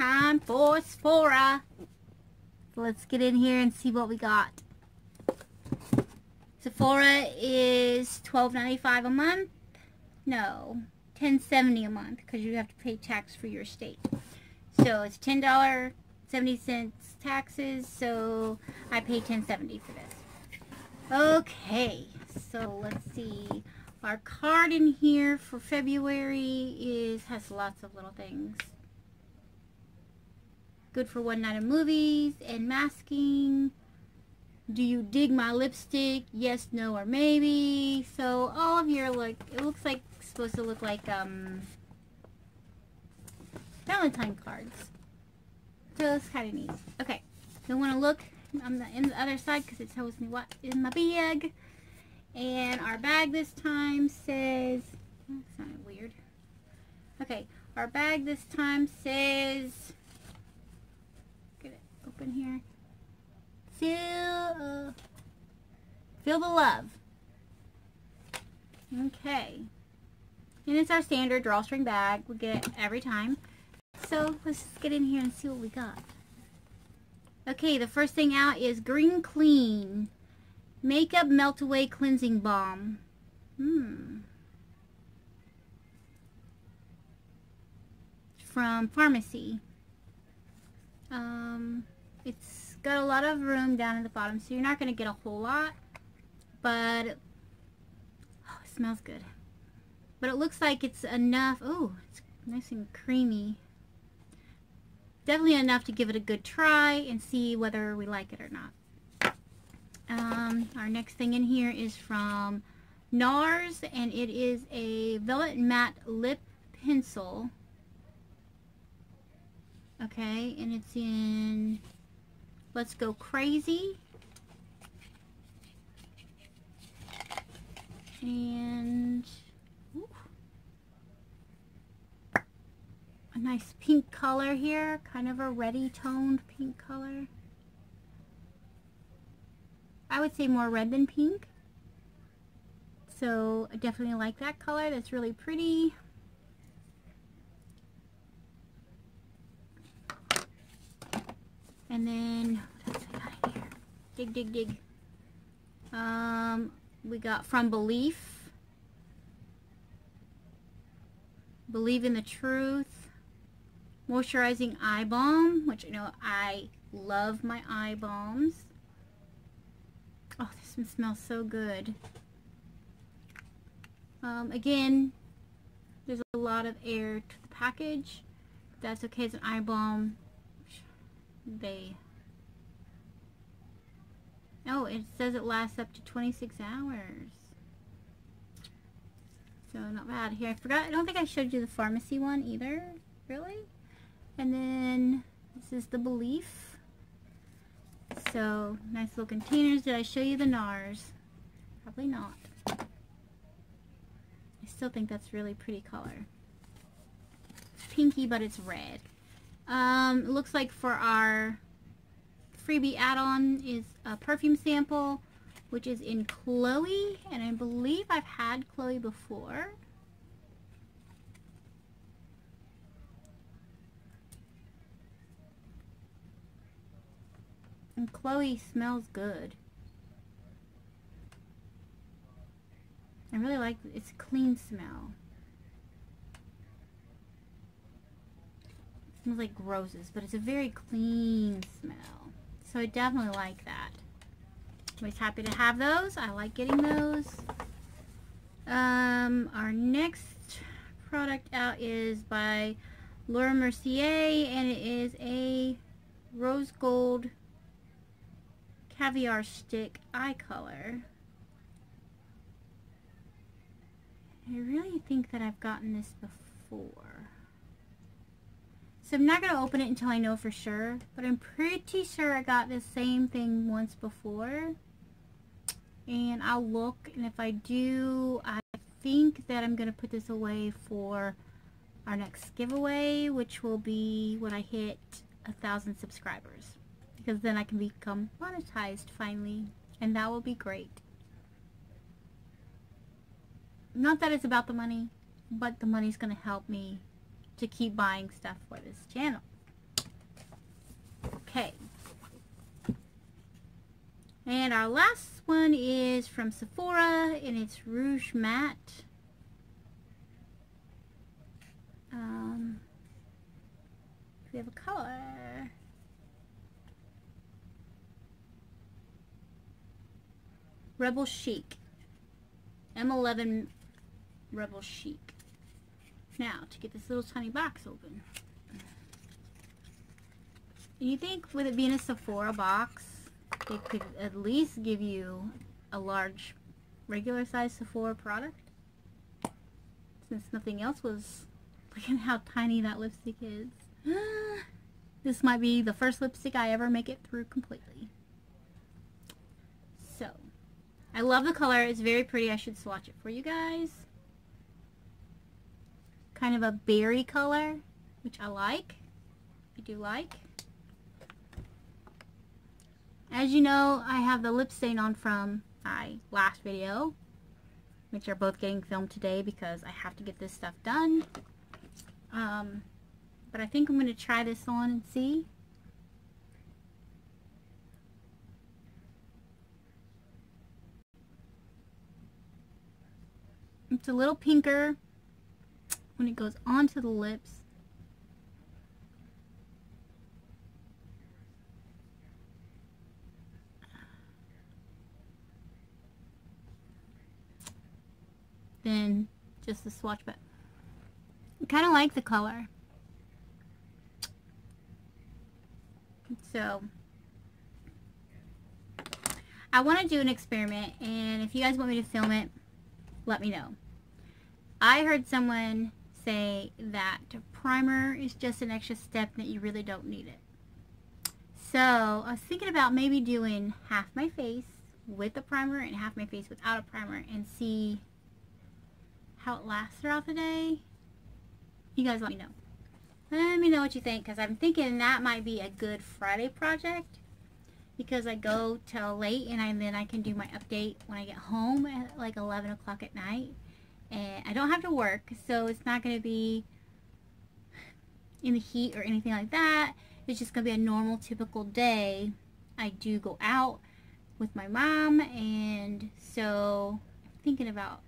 time for Sephora. Let's get in here and see what we got. Sephora is $12.95 a month. No, $10.70 a month because you have to pay tax for your state. So it's $10.70 taxes, so I pay $10.70 for this. Okay, so let's see. Our card in here for February is has lots of little things. Good for one night of movies and masking. Do you dig my lipstick? Yes, no, or maybe. So all of your look, it looks like supposed to look like um Valentine cards. So it's kind of neat. Okay, you want to look on the, in the other side because it tells me what in my bag. And our bag this time says, that sounded weird. Okay, our bag this time says, get it open here. Feel, uh, feel the love. Okay. And it's our standard drawstring bag we get every time. So let's just get in here and see what we got. Okay, the first thing out is Green Clean. Makeup Melt Away Cleansing Balm. Hmm. From Farmacy. Um, it's got a lot of room down at the bottom, so you're not going to get a whole lot. But, oh, it smells good. But it looks like it's enough. Oh, it's nice and creamy. Definitely enough to give it a good try and see whether we like it or not. Um, our next thing in here is from NARS, and it is a Velvet Matte Lip Pencil. Okay, and it's in Let's Go Crazy. And ooh, a nice pink color here, kind of a ready toned pink color. I would say more red than pink. So I definitely like that color. That's really pretty. And then, what else got here? Dig, dig, dig. Um, we got From belif. Believe in the Truth. Moisturizing Eye Balm, which you know I love my eye balms. Oh, this one smells so good. Um, again, there's a lot of air to the package. That's okay. It's an eye balm. They. Oh, it says it lasts up to 26 hours. So not bad. Here, I forgot. I don't think I showed you the Farmacy one either. Really? And then this is the belif. So, nice little containers. Did I show you the NARS? Probably not. I still think that's really pretty color. It's pinky, but it's red. Um, it looks like for our freebie add-on is a perfume sample, which is in Chloe, and I believe I've had Chloe before. And Chloe smells good. I really like its clean smell. It smells like roses, but it's a very clean smell. So I definitely like that. Always happy to have those. I like getting those. Um, our next product out is by Laura Mercier, and it is a rose gold caviar stick eye color. I really think that I've gotten this before. So I'm not going to open it until I know for sure, but I'm pretty sure I got the same thing once before. And I'll look, and if I do, I think that I'm going to put this away for our next giveaway, which will be when I hit a thousand subscribers because then I can become monetized finally and that will be great. Not that it's about the money, but the money's going to help me to keep buying stuff for this channel. Okay. And our last one is from Sephora and it's Rouge Matte. Um, we have a color. Rebel Chic. M11 Rebel Chic. Now, to get this little tiny box open. You think with it being a Sephora box, they could at least give you a large regular size Sephora product? Since nothing else was... Look at how tiny that lipstick is. this might be the first lipstick I ever make it through completely. So, I love the color. It's very pretty. I should swatch it for you guys. Kind of a berry color, which I like. I do like. As you know, I have the lip stain on from my last video, which are both getting filmed today because I have to get this stuff done. Um, but I think I'm going to try this on and see. It's a little pinker when it goes onto the lips. Then just the swatch, but I kind of like the color. So, I want to do an experiment, and if you guys want me to film it, let me know. I heard someone say that primer is just an extra step that you really don't need it. So, I was thinking about maybe doing half my face with a primer and half my face without a primer and see how it lasts throughout the day. You guys let me know. Let me know what you think because I'm thinking that might be a good Friday project because I go till late and, I, and then I can do my update when I get home at like 11 o'clock at night and I don't have to work so it's not going to be in the heat or anything like that. It's just going to be a normal typical day. I do go out with my mom and so I'm thinking about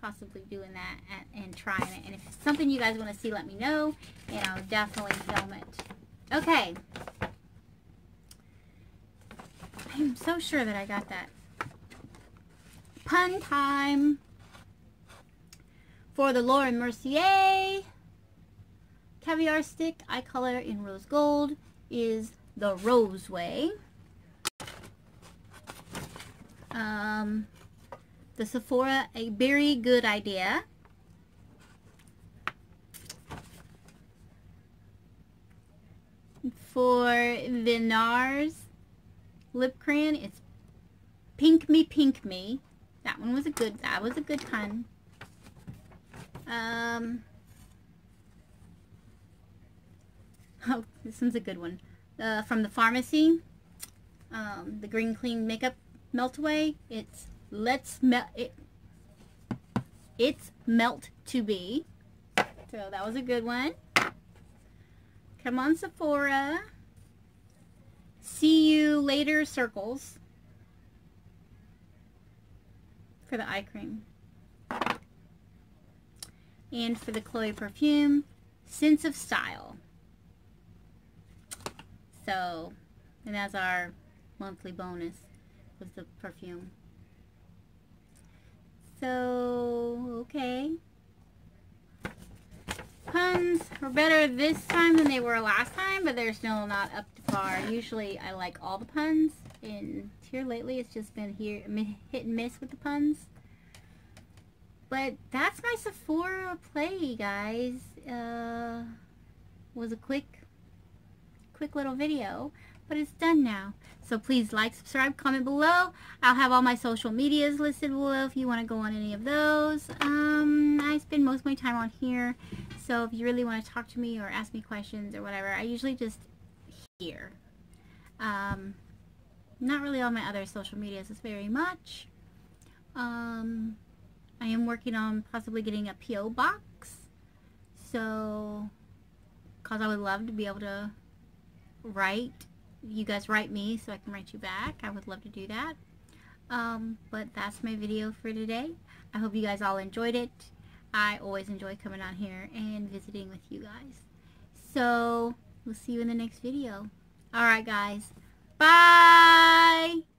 possibly doing that and, trying it. And if it's something you guys want to see let me know and I'll definitely film it. Okay. I'm so sure that I got that. Pun time for the Laura Mercier caviar stick eye color in rose gold is the Rose Way. Um, the Sephora, a very good idea. For the NARS lip crayon. It's Pink Me Pink Me. That one was a good, that was a good pun. Um, oh, this one's a good one. Uh, from the Farmacy, um, the Green Clean Makeup Melt Away. It's Let's Melt It. It's Melt to Be. So that was a good one. Come on, Sephora. See you later circles for the eye cream. And for the Chloe perfume, Sense of Style. So, and that's our monthly bonus was the perfume. So, okay puns were better this time than they were last time, but they're still not up to par. Usually I like all the puns, and here lately it's just been here hit and miss with the puns. But that's my Sephora play, guys. Uh, was a quick, quick little video, but it's done now. So please like, subscribe, comment below. I'll have all my social medias listed below if you want to go on any of those. Um, I spend most of my time on here. So if you really want to talk to me or ask me questions or whatever, I usually just here. Um, not really on my other social medias as very much. Um, I am working on possibly getting a P.O. box. So, because I would love to be able to write you guys write me so I can write you back. I would love to do that. Um, but that's my video for today. I hope you guys all enjoyed it. I always enjoy coming on here and visiting with you guys. So, we'll see you in the next video. Alright guys. Bye!